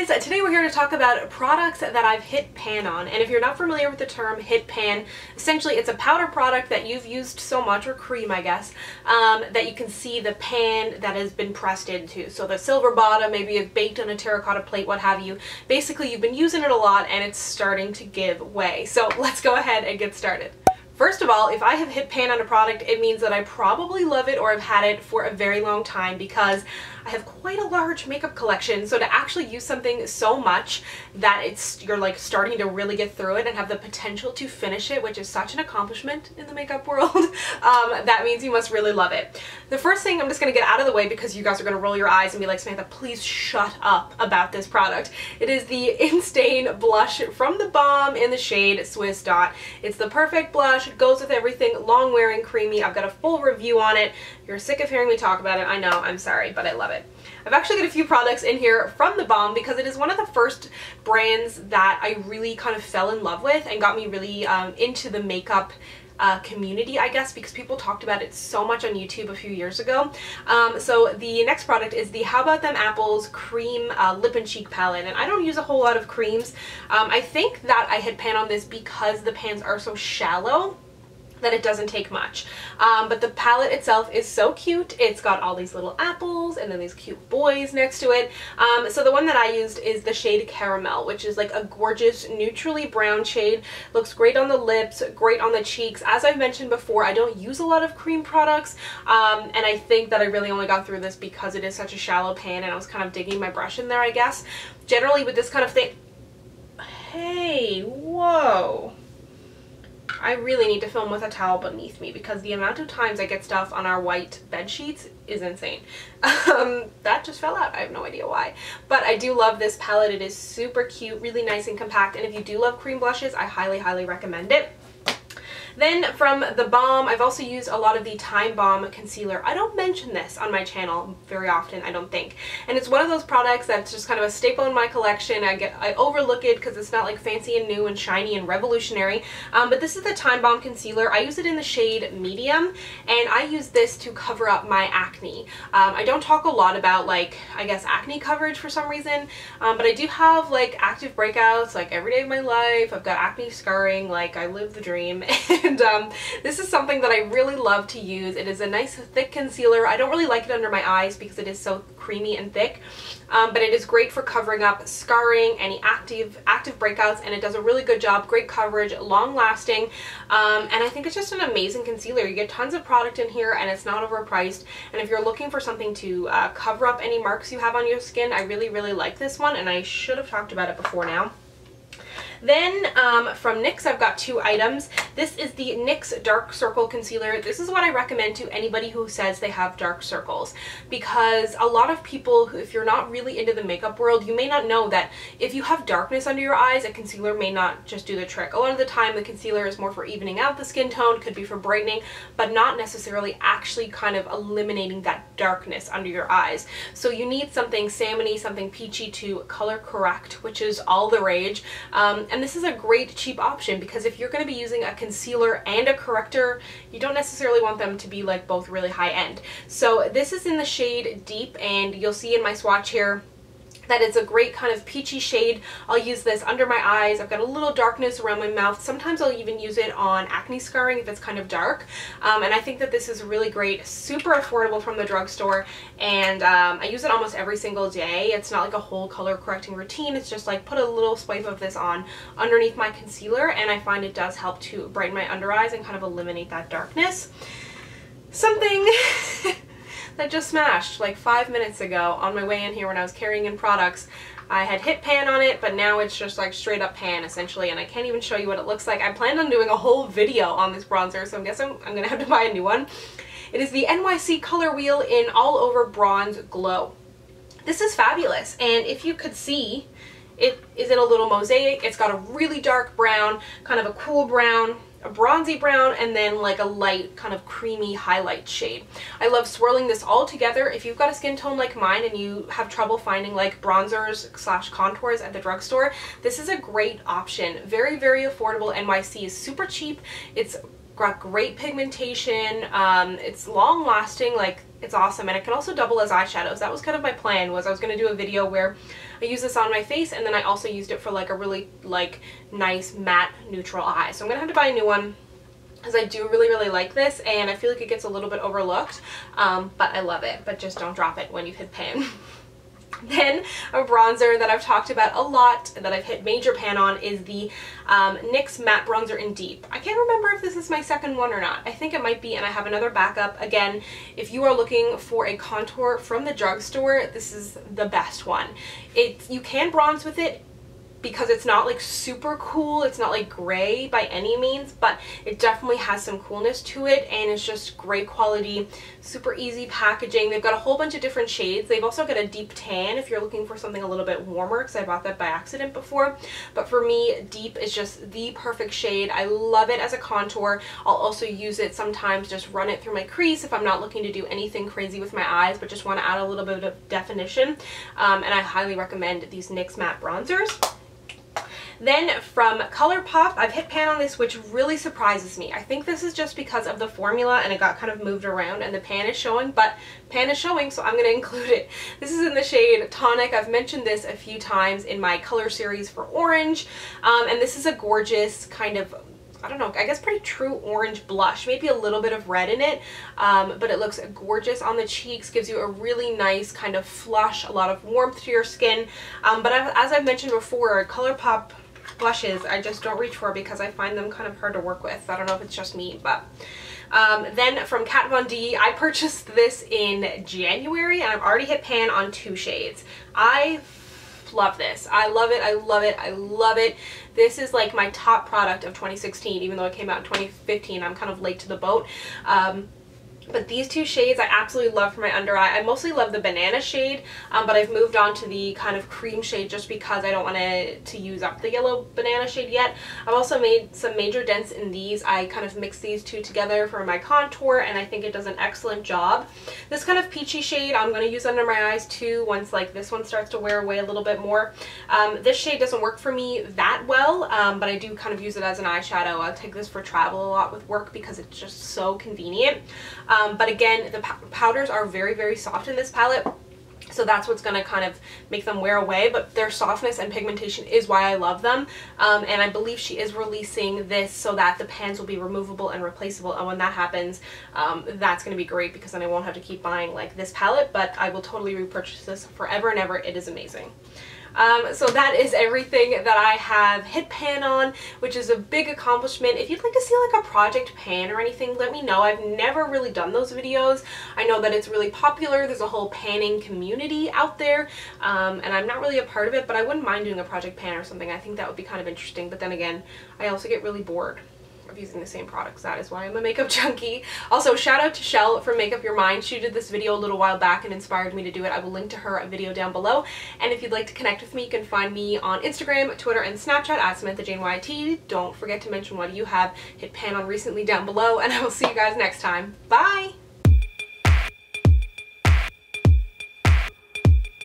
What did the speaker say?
guys, today we're here to talk about products that I've hit pan on and if you're not familiar with the term hit pan, essentially it's a powder product that you've used so much, or cream I guess, um, that you can see the pan that has been pressed into. So the silver bottom, maybe you've baked on a terracotta plate, what have you. Basically you've been using it a lot and it's starting to give way. So let's go ahead and get started. First of all, if I have hit pan on a product, it means that I probably love it or have had it for a very long time because I have quite a large makeup collection. So to actually use something so much that it's you're like starting to really get through it and have the potential to finish it, which is such an accomplishment in the makeup world, um, that means you must really love it. The first thing I'm just going to get out of the way because you guys are going to roll your eyes and be like, Samantha, please shut up about this product. It is the Instain blush from the Balm in the shade Swiss Dot. It's the perfect blush, it goes with everything, long wearing, creamy. I've got a full review on it. You're sick of hearing me talk about it. I know, I'm sorry, but I love it. I've actually got a few products in here from the Balm because it is one of the first brands that I really kind of fell in love with and got me really um, into the makeup uh, community, I guess, because people talked about it so much on YouTube a few years ago. Um, so the next product is the How About Them Apples Cream uh, Lip and Cheek Palette, and I don't use a whole lot of creams. Um, I think that I had pan on this because the pans are so shallow that it doesn't take much. Um, but the palette itself is so cute. It's got all these little apples and then these cute boys next to it. Um, so the one that I used is the shade Caramel, which is like a gorgeous neutrally brown shade. Looks great on the lips, great on the cheeks. As I've mentioned before, I don't use a lot of cream products, um, and I think that I really only got through this because it is such a shallow pan and I was kind of digging my brush in there, I guess. Generally with this kind of thing, hey, whoa. I really need to film with a towel beneath me because the amount of times I get stuff on our white bed sheets is insane. Um, that just fell out. I have no idea why. But I do love this palette. It is super cute, really nice and compact. And if you do love cream blushes, I highly, highly recommend it. Then from the Balm, I've also used a lot of the Time Balm Concealer. I don't mention this on my channel very often, I don't think. And it's one of those products that's just kind of a staple in my collection. I get I overlook it because it's not like fancy and new and shiny and revolutionary. Um, but this is the Time Balm Concealer. I use it in the shade Medium, and I use this to cover up my acne. Um, I don't talk a lot about, like, I guess acne coverage for some reason, um, but I do have, like, active breakouts, like, every day of my life. I've got acne scarring, like, I live the dream. and um, this is something that I really love to use. It is a nice thick concealer. I don't really like it under my eyes because it is so creamy and thick, um, but it is great for covering up scarring, any active active breakouts, and it does a really good job. Great coverage, long lasting, um, and I think it's just an amazing concealer. You get tons of product in here and it's not overpriced, and if you're looking for something to uh, cover up any marks you have on your skin, I really, really like this one, and I should have talked about it before now. Then um, from NYX I've got two items. This is the NYX Dark Circle Concealer. This is what I recommend to anybody who says they have dark circles because a lot of people, if you're not really into the makeup world, you may not know that if you have darkness under your eyes, a concealer may not just do the trick. A lot of the time the concealer is more for evening out the skin tone, could be for brightening, but not necessarily actually kind of eliminating that darkness under your eyes. So you need something salmony, something peachy to color correct, which is all the rage. Um, and this is a great cheap option because if you're going to be using a concealer and a corrector, you don't necessarily want them to be like both really high end. So this is in the shade Deep and you'll see in my swatch here that it's a great kind of peachy shade. I'll use this under my eyes. I've got a little darkness around my mouth. Sometimes I'll even use it on acne scarring if it's kind of dark. Um, and I think that this is really great, super affordable from the drugstore. And um, I use it almost every single day. It's not like a whole color correcting routine. It's just like put a little swipe of this on underneath my concealer. And I find it does help to brighten my under eyes and kind of eliminate that darkness. Something that just smashed like five minutes ago on my way in here when I was carrying in products. I had hit pan on it, but now it's just like straight up pan essentially, and I can't even show you what it looks like. I planned on doing a whole video on this bronzer, so I'm guessing I'm gonna have to buy a new one. It is the NYC Color Wheel in All Over Bronze Glow. This is fabulous, and if you could see, it is in a little mosaic. It's got a really dark brown, kind of a cool brown, a bronzy brown and then like a light kind of creamy highlight shade. I love swirling this all together. If you've got a skin tone like mine and you have trouble finding like bronzers slash contours at the drugstore, this is a great option. Very, very affordable. NYC is super cheap. It's got great pigmentation. Um, it's long lasting. Like It's awesome and it can also double as eyeshadows. That was kind of my plan was I was going to do a video where I use this on my face and then I also used it for like a really like nice matte neutral eye. So I'm going to have to buy a new one because I do really, really like this and I feel like it gets a little bit overlooked, um, but I love it. But just don't drop it when you've hit pan. Then a bronzer that I've talked about a lot that I've hit major pan on is the um, NYX Matte Bronzer in Deep. I can't remember if this is my second one or not. I think it might be and I have another backup. Again, if you are looking for a contour from the drugstore, this is the best one. It, you can bronze with it because it's not like super cool. It's not like gray by any means, but it definitely has some coolness to it and it's just great quality, super easy packaging. They've got a whole bunch of different shades. They've also got a deep tan if you're looking for something a little bit warmer because I bought that by accident before. But for me, deep is just the perfect shade. I love it as a contour. I'll also use it sometimes, just run it through my crease if I'm not looking to do anything crazy with my eyes, but just want to add a little bit of definition. Um, and I highly recommend these NYX matte bronzers. Then from ColourPop, I've hit pan on this, which really surprises me. I think this is just because of the formula and it got kind of moved around and the pan is showing, but pan is showing, so I'm going to include it. This is in the shade Tonic. I've mentioned this a few times in my color series for orange, um, and this is a gorgeous kind of I don't know, I guess pretty true orange blush. Maybe a little bit of red in it, um, but it looks gorgeous on the cheeks, gives you a really nice kind of flush, a lot of warmth to your skin. Um, but as I've mentioned before, ColourPop blushes I just don't reach for because I find them kind of hard to work with. I don't know if it's just me, but... Um, then from Kat Von D, I purchased this in January and I've already hit pan on two shades. I love this. I love it. I love it. I love it. This is like my top product of 2016, even though it came out in 2015. I'm kind of late to the boat. Um, but these two shades I absolutely love for my under eye. I mostly love the banana shade, um, but I've moved on to the kind of cream shade just because I don't want to, to use up the yellow banana shade yet. I've also made some major dents in these. I kind of mix these two together for my contour and I think it does an excellent job. This kind of peachy shade I'm going to use under my eyes too once like this one starts to wear away a little bit more. Um, this shade doesn't work for me that well, um, but I do kind of use it as an eyeshadow. I'll take this for travel a lot with work because it's just so convenient. Um, but again, the powders are very, very soft in this palette. So that's what's going to kind of make them wear away, but their softness and pigmentation is why I love them. Um, and I believe she is releasing this so that the pans will be removable and replaceable. And when that happens, um, that's going to be great because then I won't have to keep buying like this palette, but I will totally repurchase this forever and ever. It is amazing. Um, so that is everything that I have hit pan on, which is a big accomplishment. If you'd like to see like a project pan or anything, let me know. I've never really done those videos. I know that it's really popular. There's a whole panning community out there, um, and I'm not really a part of it, but I wouldn't mind doing a project pan or something. I think that would be kind of interesting, but then again, I also get really bored of using the same products. That is why I'm a makeup junkie. Also, shout out to Chelle from Make Up Your Mind. She did this video a little while back and inspired me to do it. I will link to her a video down below. And if you'd like to connect with me, you can find me on Instagram, Twitter, and Snapchat at Samantha Jane YT. Don't forget to mention what you have hit pan on recently down below, and I will see you guys next time. Bye!